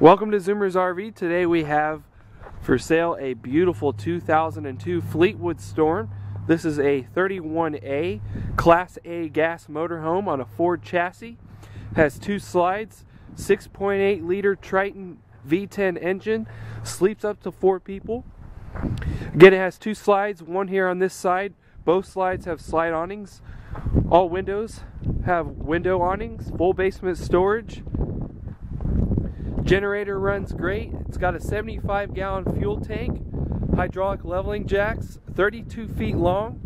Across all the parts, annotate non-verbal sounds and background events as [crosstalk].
Welcome to Zoomers RV. Today we have for sale a beautiful 2002 Fleetwood Storm. This is a 31A Class A gas motorhome on a Ford chassis. Has two slides, 6.8 liter Triton V10 engine, sleeps up to four people. Again, it has two slides, one here on this side. Both slides have slide awnings. All windows have window awnings, full basement storage. Generator runs great. It's got a 75 gallon fuel tank, hydraulic leveling jacks, 32 feet long.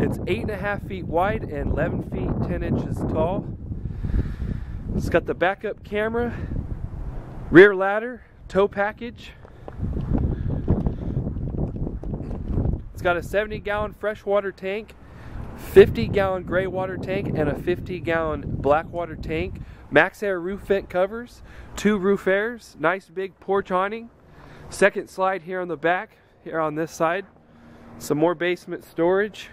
It's 8.5 feet wide and 11 feet 10 inches tall. It's got the backup camera, rear ladder, tow package. It's got a 70 gallon freshwater tank, 50 gallon gray water tank, and a 50 gallon black water tank MaxxAir roof vent covers, two roof airs, nice big porch awning, second slide here on the back, here on this side, some more basement storage,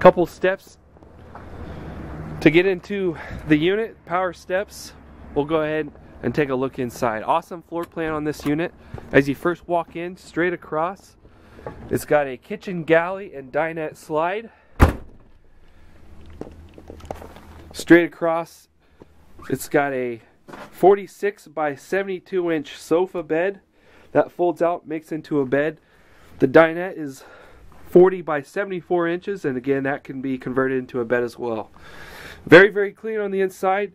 couple steps to get into the unit, power steps. We'll go ahead and take a look inside. Awesome floor plan on this unit. As you first walk in, straight across, it's got a kitchen galley and dinette slide. Straight across, it's got a 46 by 72 inch sofa bed that folds out, makes into a bed. The dinette is 40 by 74 inches, and again, that can be converted into a bed as well. Very, very clean on the inside.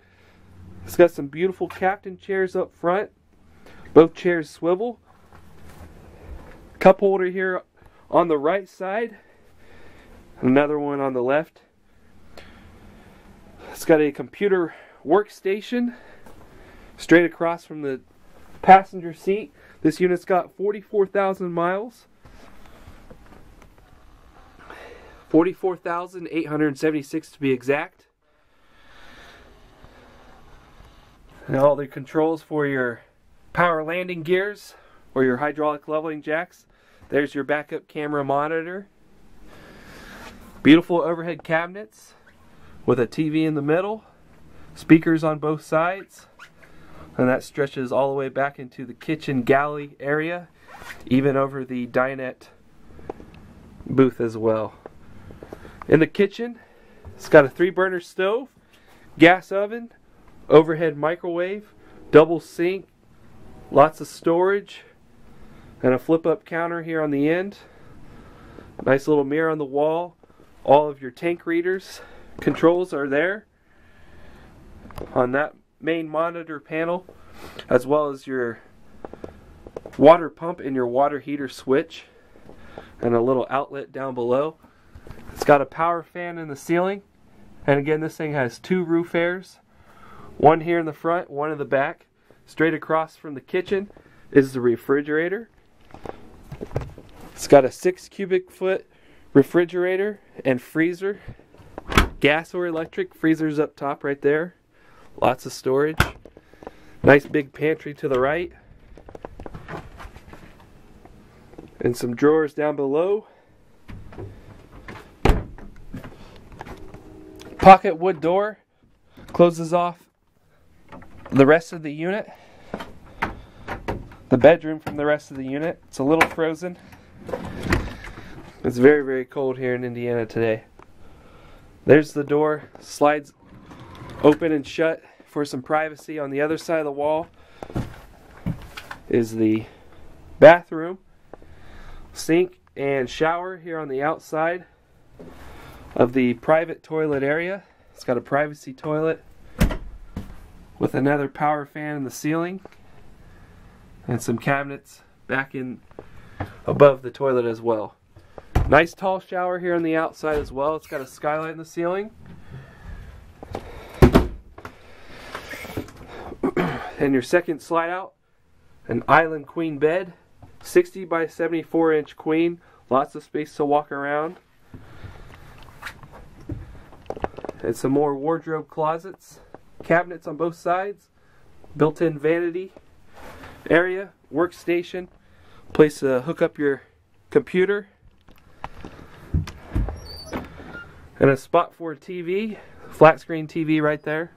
It's got some beautiful captain chairs up front. Both chairs swivel. Cup holder here on the right side. Another one on the left. It's got a computer workstation straight across from the passenger seat. This unit's got 44,000 miles. 44,876 to be exact. And all the controls for your power landing gears or your hydraulic leveling jacks. There's your backup camera monitor. Beautiful overhead cabinets with a TV in the middle, speakers on both sides, and that stretches all the way back into the kitchen galley area, even over the dinette booth as well. In the kitchen, it's got a three burner stove, gas oven, overhead microwave, double sink, lots of storage, and a flip up counter here on the end. Nice little mirror on the wall, all of your tank readers, controls are there on that main monitor panel as well as your water pump and your water heater switch and a little outlet down below. It's got a power fan in the ceiling and again this thing has two roof airs one here in the front one in the back straight across from the kitchen is the refrigerator it's got a six cubic foot refrigerator and freezer gas or electric. Freezers up top right there. Lots of storage. Nice big pantry to the right. And some drawers down below. Pocket wood door closes off the rest of the unit. The bedroom from the rest of the unit. It's a little frozen. It's very, very cold here in Indiana today. There's the door, slides open and shut for some privacy. On the other side of the wall is the bathroom, sink, and shower here on the outside of the private toilet area. It's got a privacy toilet with another power fan in the ceiling and some cabinets back in above the toilet as well. Nice tall shower here on the outside as well. It's got a skylight in the ceiling. [clears throat] and your second slide out, an island queen bed, 60 by 74 inch queen, lots of space to walk around. And some more wardrobe closets, cabinets on both sides, built-in vanity area, workstation, place to hook up your computer and a spot for a TV, flat screen TV right there.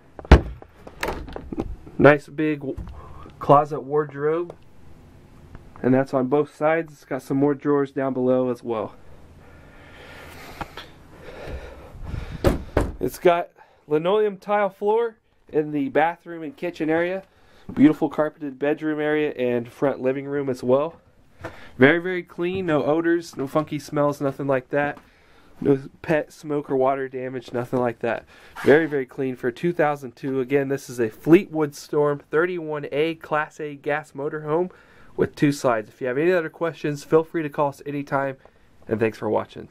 Nice big closet wardrobe. And that's on both sides. It's got some more drawers down below as well. It's got linoleum tile floor in the bathroom and kitchen area. Beautiful carpeted bedroom area and front living room as well. Very, very clean. No odors, no funky smells, nothing like that. No pet smoke or water damage, nothing like that. Very, very clean for 2002. Again, this is a Fleetwood Storm 31A Class A gas motorhome with two slides. If you have any other questions, feel free to call us anytime. And thanks for watching.